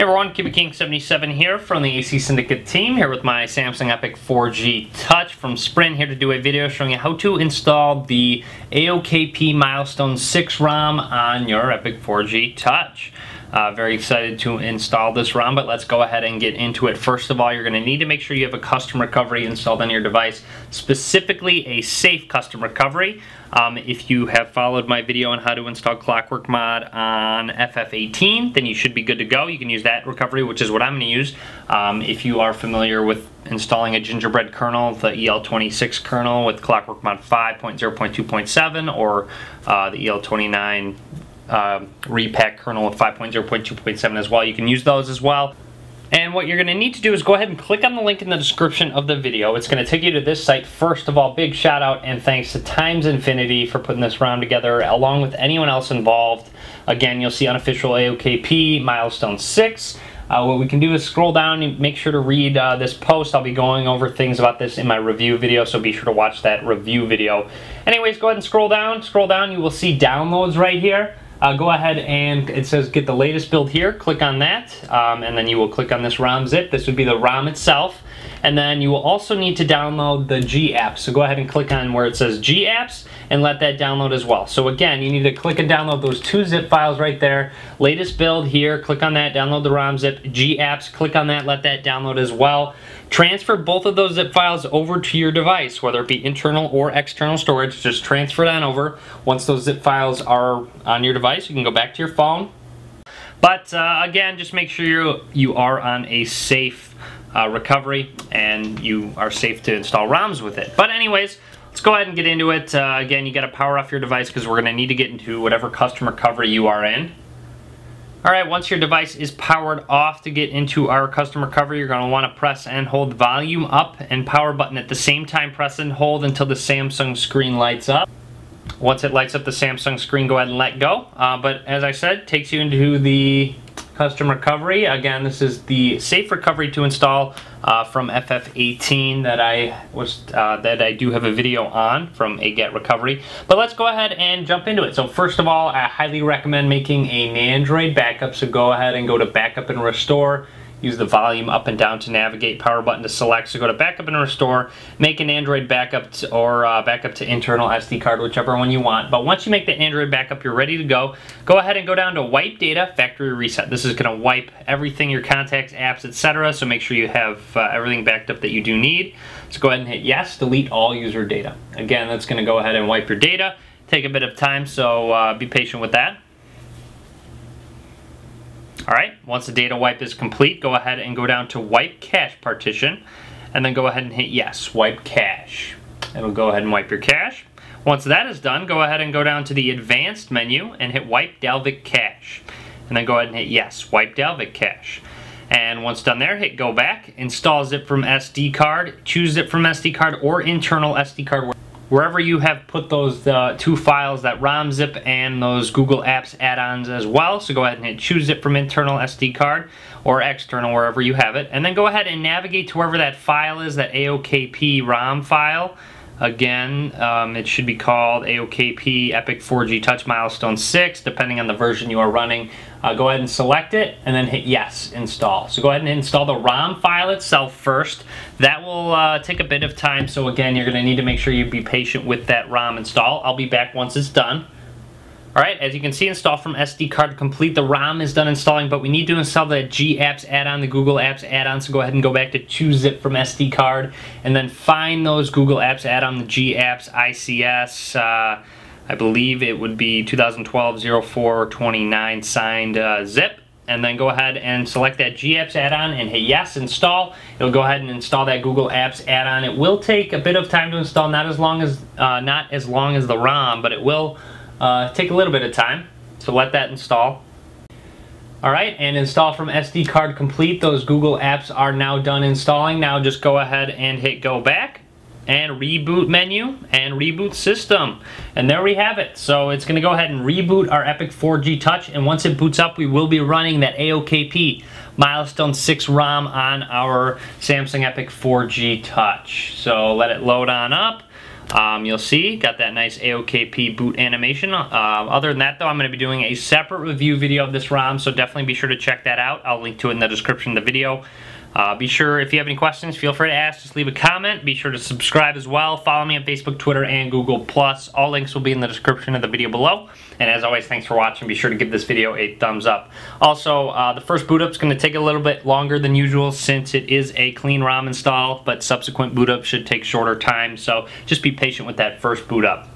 everyone, QBKing 77 here from the AC Syndicate team, here with my Samsung Epic 4G Touch from Sprint, here to do a video showing you how to install the AOKP Milestone 6 ROM on your Epic 4G Touch. Uh, very excited to install this ROM, but let's go ahead and get into it. First of all, you're going to need to make sure you have a custom recovery installed on your device, specifically a safe custom recovery. Um, if you have followed my video on how to install Clockwork Mod on FF18, then you should be good to go. You can use that recovery, which is what I'm going to use. Um, if you are familiar with installing a Gingerbread kernel, the EL26 kernel with Clockwork Mod 5.0.2.7 or uh, the EL29 uh, repack kernel with 5.0.2.7 as well. You can use those as well. And what you're going to need to do is go ahead and click on the link in the description of the video. It's going to take you to this site. First of all, big shout out and thanks to Times Infinity for putting this ROM together along with anyone else involved. Again, you'll see unofficial AOKP milestone 6. Uh, what we can do is scroll down and make sure to read uh, this post. I'll be going over things about this in my review video, so be sure to watch that review video. Anyways, go ahead and scroll down. Scroll down, you will see downloads right here uh, go ahead and it says get the latest build here. Click on that, um, and then you will click on this ROM zip. This would be the ROM itself. And then you will also need to download the G apps. So go ahead and click on where it says G apps and let that download as well. So again, you need to click and download those two zip files right there. Latest build here, click on that, download the ROM zip. G apps, click on that, let that download as well. Transfer both of those zip files over to your device, whether it be internal or external storage. Just transfer on over. Once those zip files are on your device, you can go back to your phone. But uh, again, just make sure you you are on a safe uh, recovery and you are safe to install ROMs with it. But anyways, let's go ahead and get into it. Uh, again, you got to power off your device because we're going to need to get into whatever custom recovery you are in. Alright, once your device is powered off to get into our custom recovery, you're going to want to press and hold volume up and power button at the same time. Press and hold until the Samsung screen lights up. Once it lights up the Samsung screen, go ahead and let go. Uh, but as I said, takes you into the custom recovery. Again, this is the safe recovery to install uh, from FF18 that I was uh, that I do have a video on from AGAT Recovery. But let's go ahead and jump into it. So first of all, I highly recommend making a Nandroid backup. So go ahead and go to Backup and Restore Use the volume up and down to navigate, power button to select. So go to backup and restore, make a Nandroid backup to, or uh, backup to internal SD card, whichever one you want. But once you make the Android backup, you're ready to go. Go ahead and go down to wipe data, factory reset. This is gonna wipe everything, your contacts, apps, etc. So make sure you have uh, everything backed up that you do need. So go ahead and hit yes, delete all user data. Again, that's gonna go ahead and wipe your data. Take a bit of time, so uh, be patient with that. All right, once the data wipe is complete, go ahead and go down to wipe cache partition, and then go ahead and hit yes, wipe cache. It'll go ahead and wipe your cache. Once that is done, go ahead and go down to the advanced menu and hit wipe Dalvik cache. And then go ahead and hit yes, wipe Dalvik cache. And once done there, hit go back, install zip from SD card, choose zip from SD card or internal SD card wherever you have put those uh, two files, that ROM zip and those Google Apps add-ons as well. So go ahead and hit choose it from internal SD card or external, wherever you have it. And then go ahead and navigate to wherever that file is, that AOKP ROM file. Again, um, it should be called AOKP Epic 4G Touch Milestone 6, depending on the version you are running. Uh, go ahead and select it, and then hit yes, install. So go ahead and install the ROM file itself first. That will uh, take a bit of time, so again, you're going to need to make sure you be patient with that ROM install. I'll be back once it's done. Alright, as you can see, install from SD card complete. The ROM is done installing, but we need to install the G Apps add-on, the Google Apps add-on. So go ahead and go back to choose zip from SD card, and then find those Google Apps add-on, the G Apps ICS. Uh, I believe it would be 2012-04-29 signed uh, zip and then go ahead and select that G Apps add-on and hit yes, install. It'll go ahead and install that Google Apps add-on. It will take a bit of time to install, not as long as uh, not as long as the ROM, but it will uh, take a little bit of time, so let that install. Alright, and install from SD card complete. Those Google apps are now done installing. Now just go ahead and hit go back and reboot menu and reboot system. And there we have it. So it's going to go ahead and reboot our Epic 4G Touch and once it boots up we will be running that AOKP Milestone 6 ROM on our Samsung Epic 4G Touch. So let it load on up. Um, you'll see got that nice AOKP boot animation. Uh, other than that though, I'm going to be doing a separate review video of this ROM, so definitely be sure to check that out. I'll link to it in the description of the video. Uh, be sure, if you have any questions, feel free to ask. Just leave a comment. Be sure to subscribe as well. Follow me on Facebook, Twitter, and Google+. All links will be in the description of the video below. And as always, thanks for watching. Be sure to give this video a thumbs up. Also, uh, the first boot up is going to take a little bit longer than usual since it is a clean ROM install, but subsequent boot up should take shorter time. So just be patient with that first boot up.